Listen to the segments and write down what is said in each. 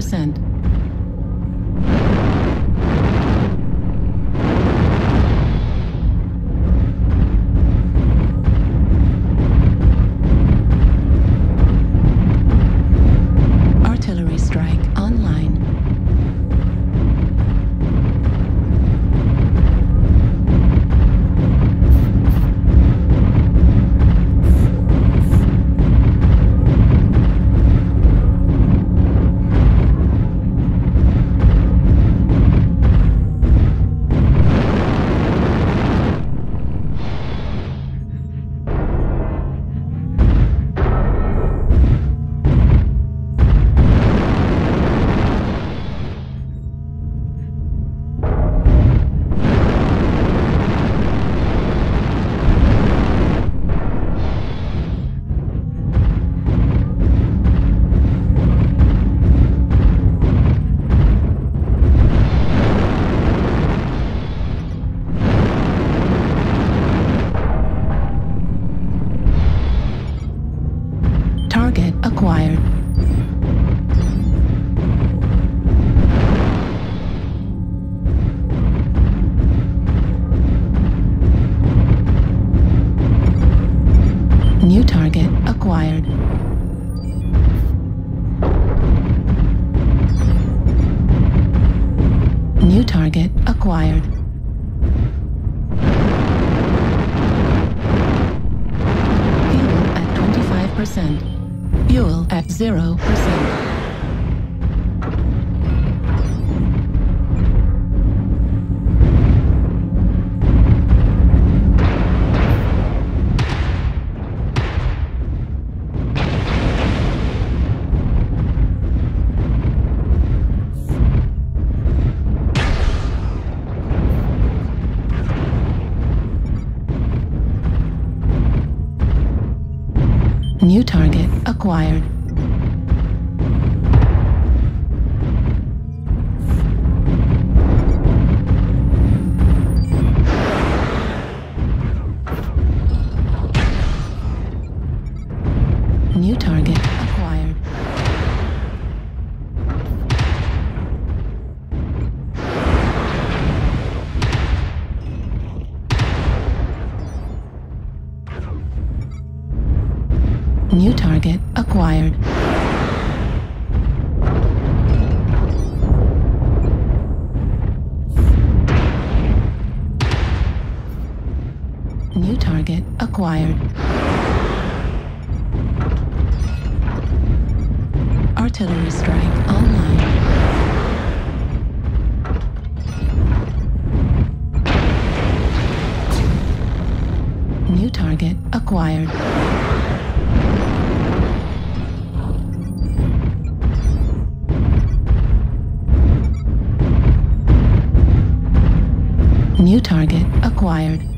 25%. Acquired. New target acquired. Fuel at 25%. Fuel at 0%. Acquired. Target acquired. Artillery strike online. New target acquired. New target acquired.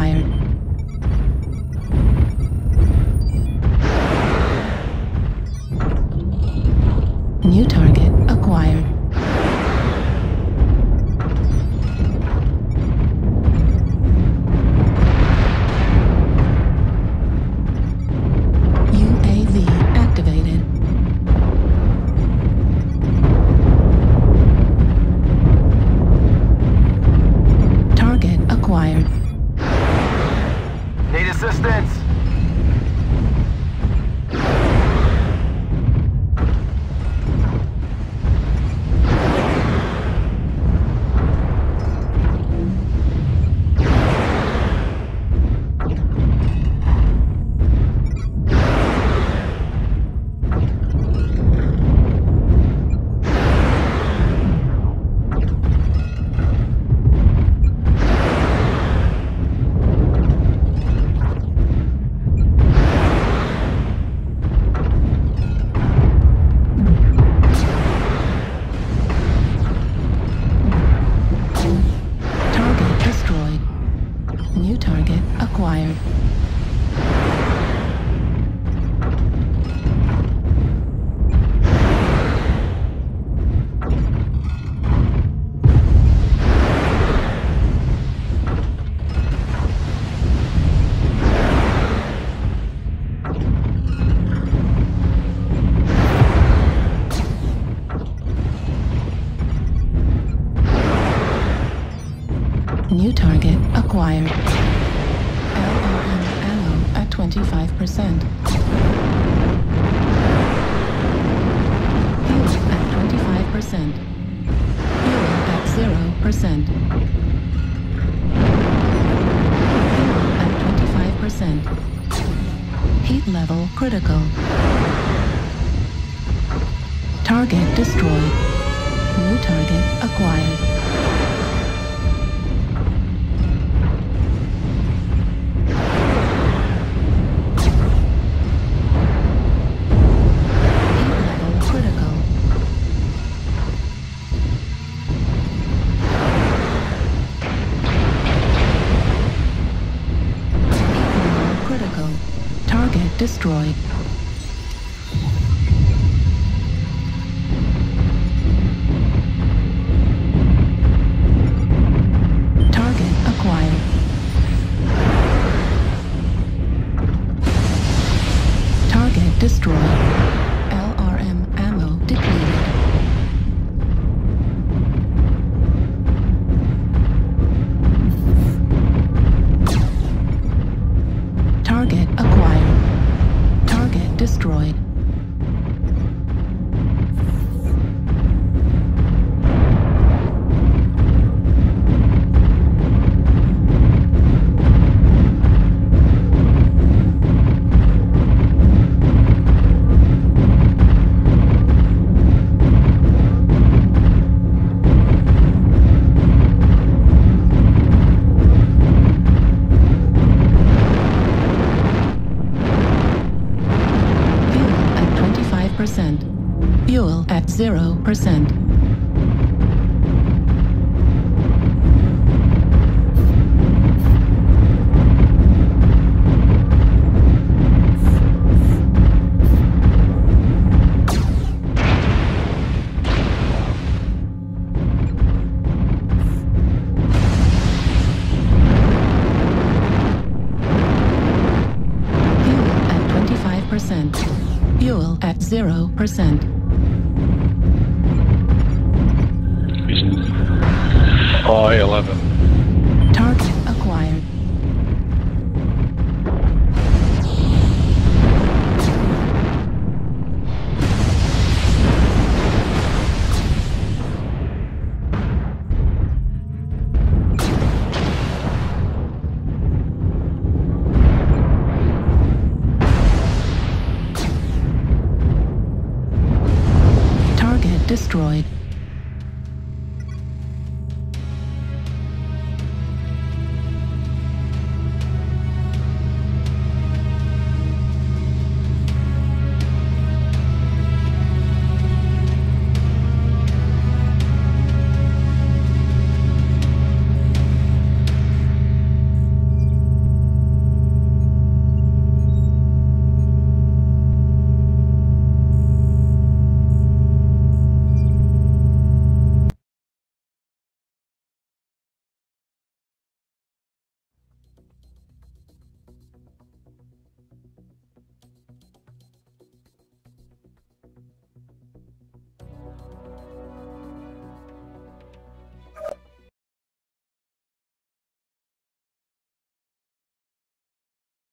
Target 25%. Fuel at 25%. Fuel at 0%. Fuel at 25%. Heat level critical. Target destroyed. New target acquired. I-11. Target acquired. Target destroyed.